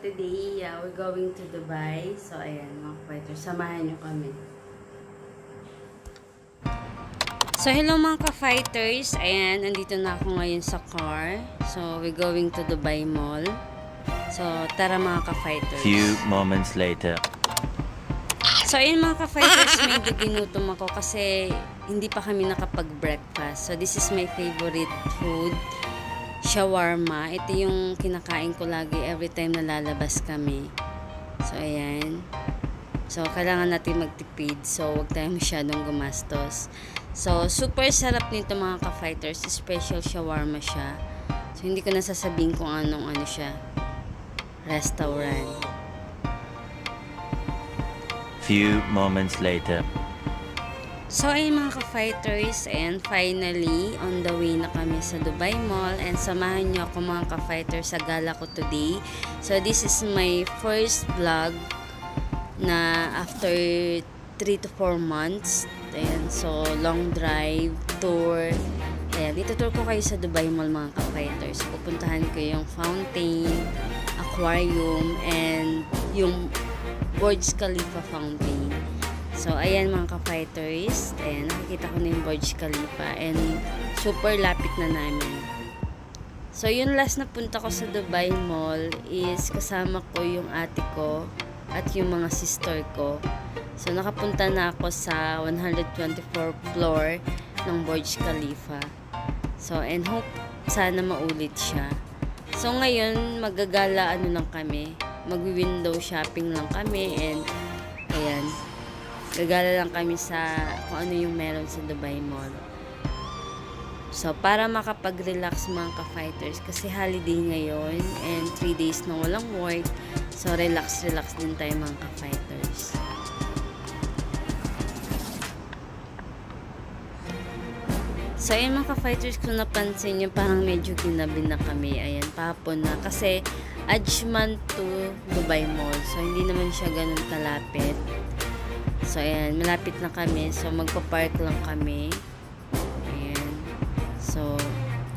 today, uh, we're going to Dubai. So, ayan, mga ka-fighters, samahan nyo kami. So, hello mga ka-fighters. Ayan, andito na ako ngayon sa car. So, we're going to Dubai Mall. So, tara mga ka-fighters. Few moments later. So, ayun mga ka-fighters, medyo ginutom ako kasi hindi pa kami nakapag-breakfast. So, this is my favorite food, shawarma. Ito yung kinakain ko lagi every time na lalabas kami. So, ayan. So, kailangan natin magtipid. So, wag tayo masyadong gumastos. So, super sarap nito mga ka-fighters. Special shawarma siya. So, hindi ko nasasabihin kung anong ano siya. Restaurant. Few moments later. So, ayun mga ka-fighters, and finally, on the way na kami sa Dubai Mall, and samahan niyo ako mga ka-fighters sa gala ko today. So, this is my first vlog na after 3 to 4 months. Ayan, so, long drive, tour. Ayan, dito tour ko kayo sa Dubai Mall mga ka-fighters. Pupuntahan ko yung fountain, aquarium, and yung Burj Khalifa fountain. So, ayan mga ka-fighters. Ayan, nakikita ko na yung Burj Khalifa. And, super lapit na namin. So, yun last na punta ko sa Dubai Mall is kasama ko yung ate ko at yung mga sister ko. So, nakapunta na ako sa 124 floor ng Burj Khalifa. So, and hope sana maulit siya. So, ngayon, magagala ano lang kami. Mag-window shopping lang kami and ayan, gagala lang kami sa kung ano yung meron sa Dubai Mall. So, para makapag-relax mga ka-fighters kasi holiday ngayon and 3 days na walang work. So, relax-relax din tayo mga ka-fighters. So, ayun mga ka-fighters, kung napansin nyo, parang medyo ginabi na kami. Ayan, papon na. Kasi, Ajman to Dubai Mall. So, hindi naman siya ganun kalapit. So, ayan, malapit na kami. So, magpa-park lang kami. Ayan. So,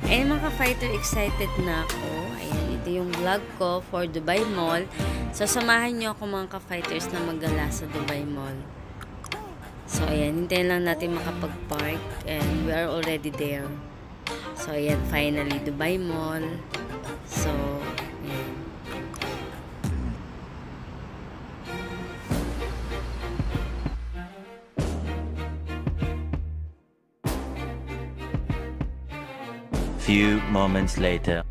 ayun mga ka-fighter, excited na ako. Ayan, ito yung vlog ko for Dubai Mall. So, samahan nyo ako mga ka-fighters na maggala sa Dubai Mall. So, ayan, hintayin lang natin makapag-park and we are already there. So, ayan, finally, Dubai Mall. So, ayan. Few moments later.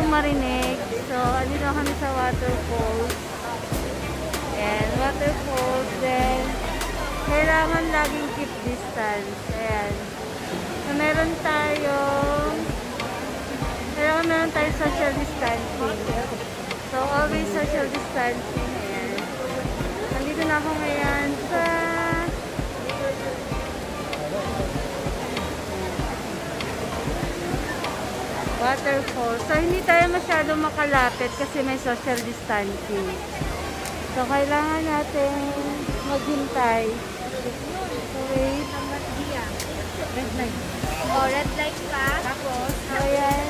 Masyadong marinig. So, andito kami sa waterfalls. Ayan, waterfalls. Then, kailangan laging keep distance. Ayan. So, meron tayong, kailangan meron tayong social distancing. So, always social distancing. Ayan. Nandito na ako ngayon sa waterfall. So, hindi tayo masyado makalapit kasi may social distancing. So, kailangan natin maghintay. So, wait. Red light. Oh, red light pa. Tapos, So, ayan.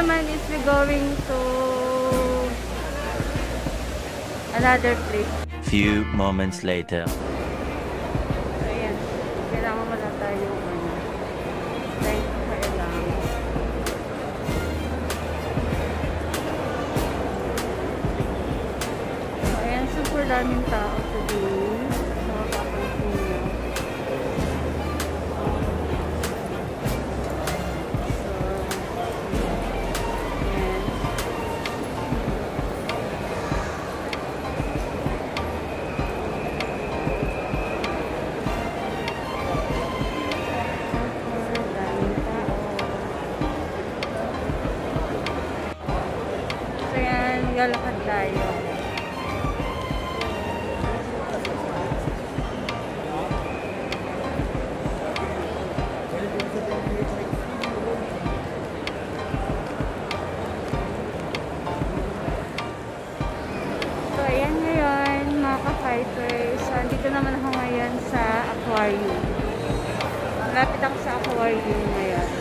Naman is we going to another place. Few moments later. Mga ka-fighters. So, andito naman ako ngayon sa aquarium. Malapit ako sa aquarium ngayon.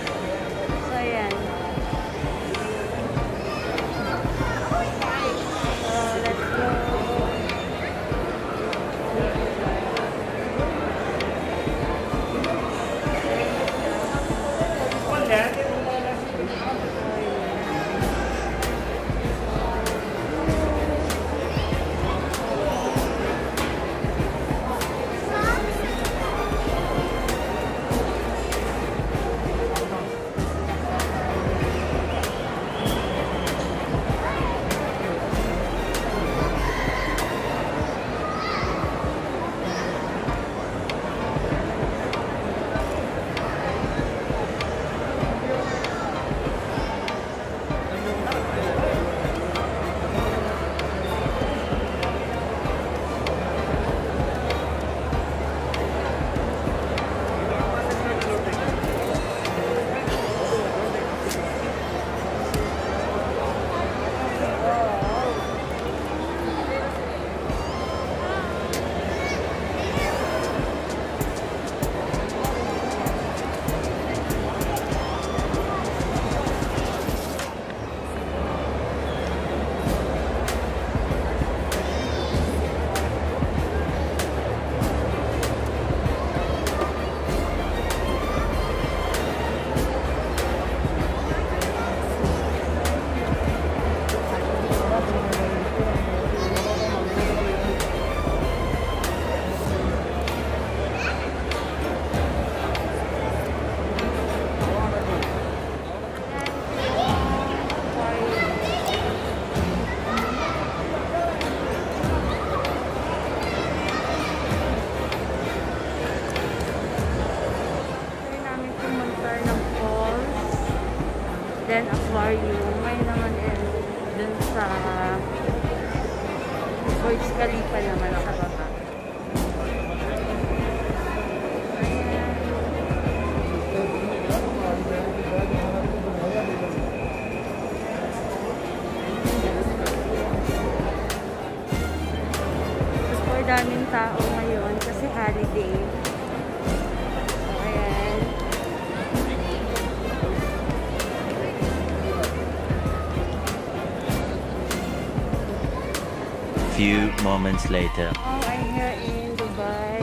Then aquarium. May naman din dun sa Burj Khalifa naman nakababa. few moments later. Oh, I'm here in Dubai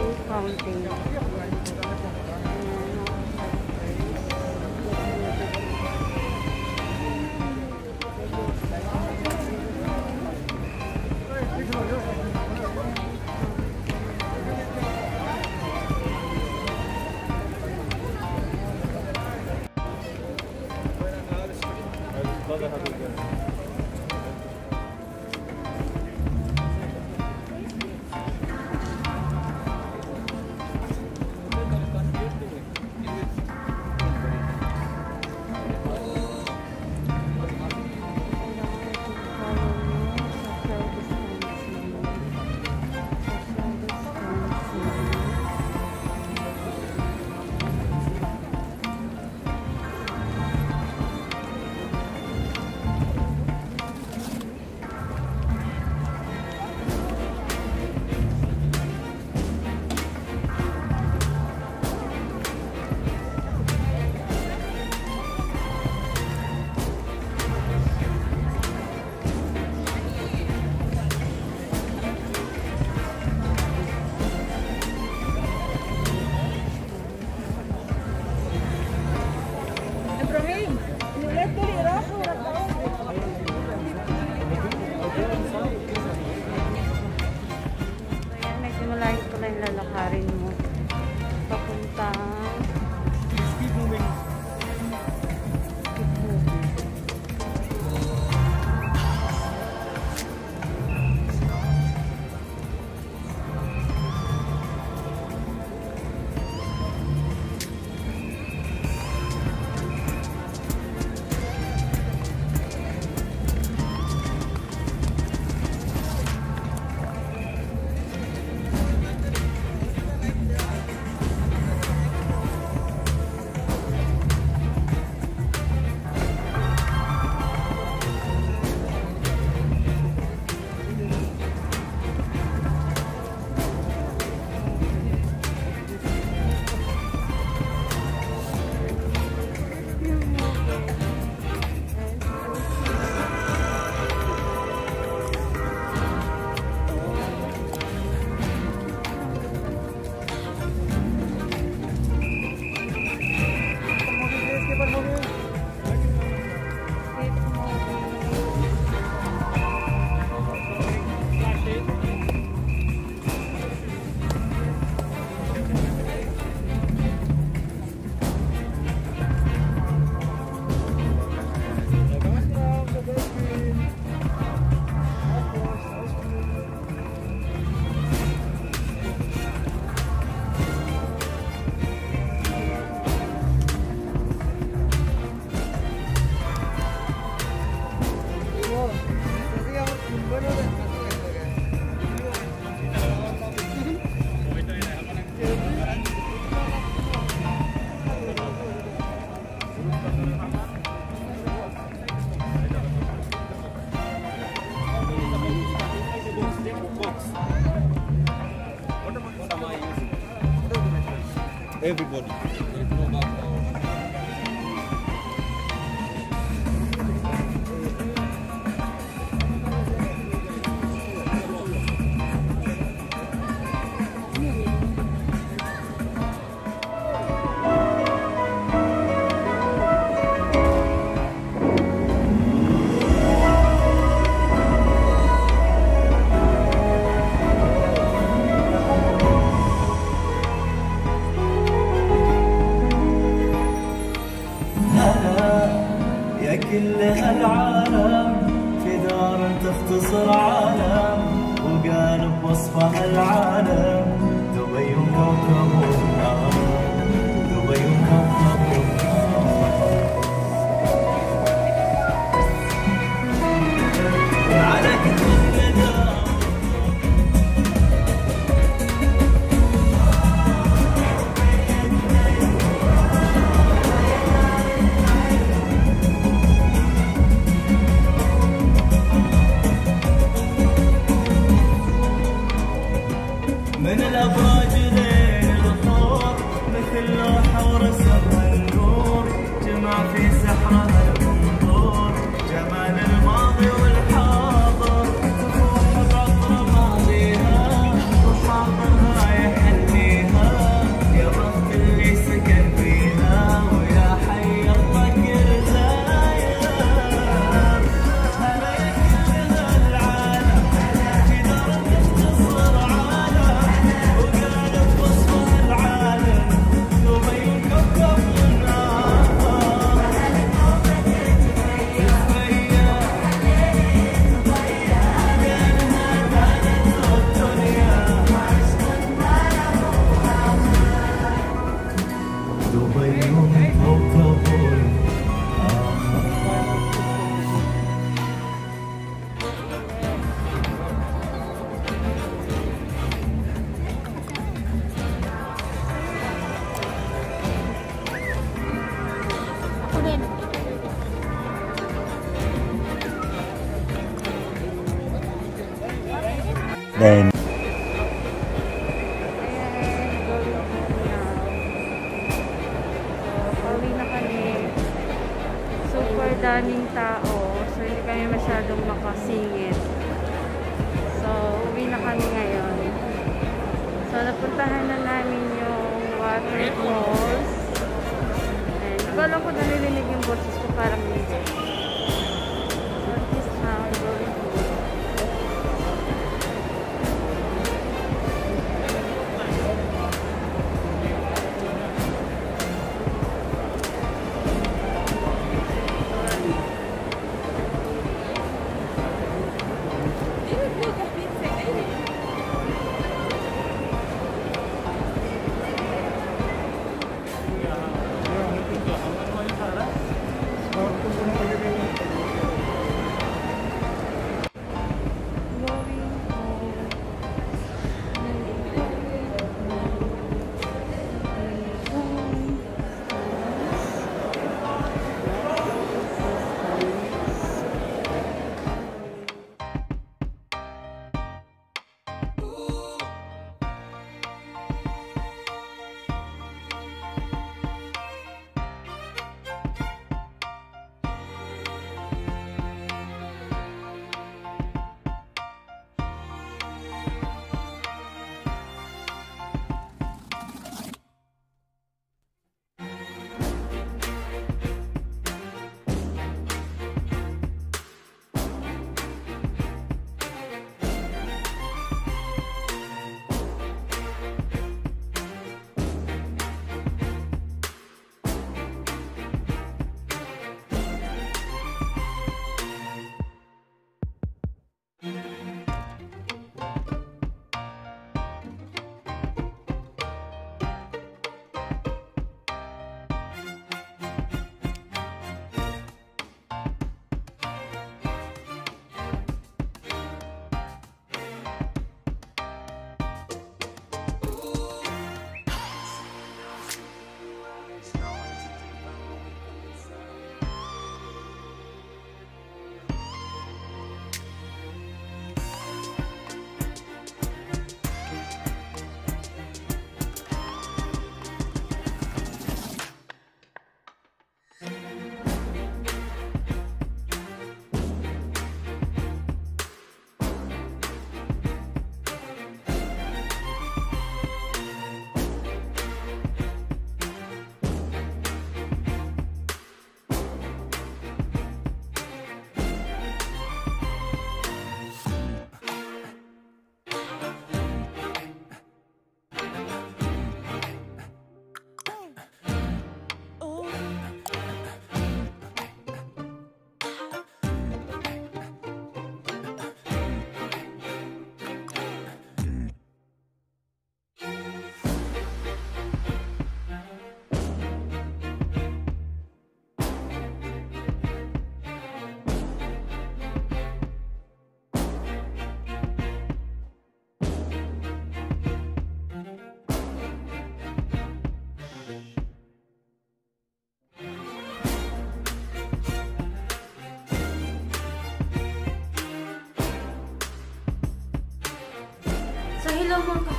everybody. Then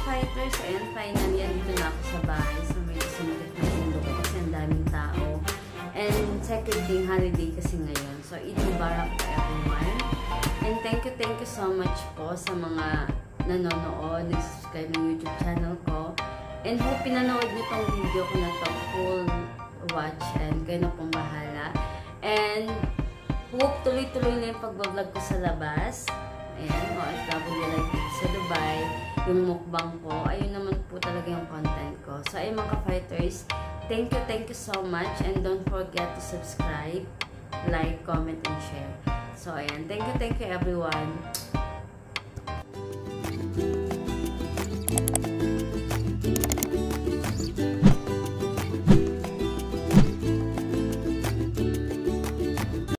ka-fighters. Ayan, finally, andito na ako sa bahay. So, medyo sumakit na ulo ko kasi ang daming tao. And second day, holiday kasi ngayon. So, Eid Mubarak everyone. And thank you, thank you so much po sa mga nanonood, nag-subscribe ng YouTube channel ko. And hope pinanood niyo tong video ko na to full watch and kayo na pong bahala. And hope tuloy-tuloy na yung pagbablog ko sa labas. Ayan, OFW like dito sa Dubai. Yung mukbang ko, ayun naman po talaga yung content ko. So, ayun mga fighters thank you, thank you so much. And don't forget to subscribe, like, comment, and share. So, ayan. Thank you, thank you everyone.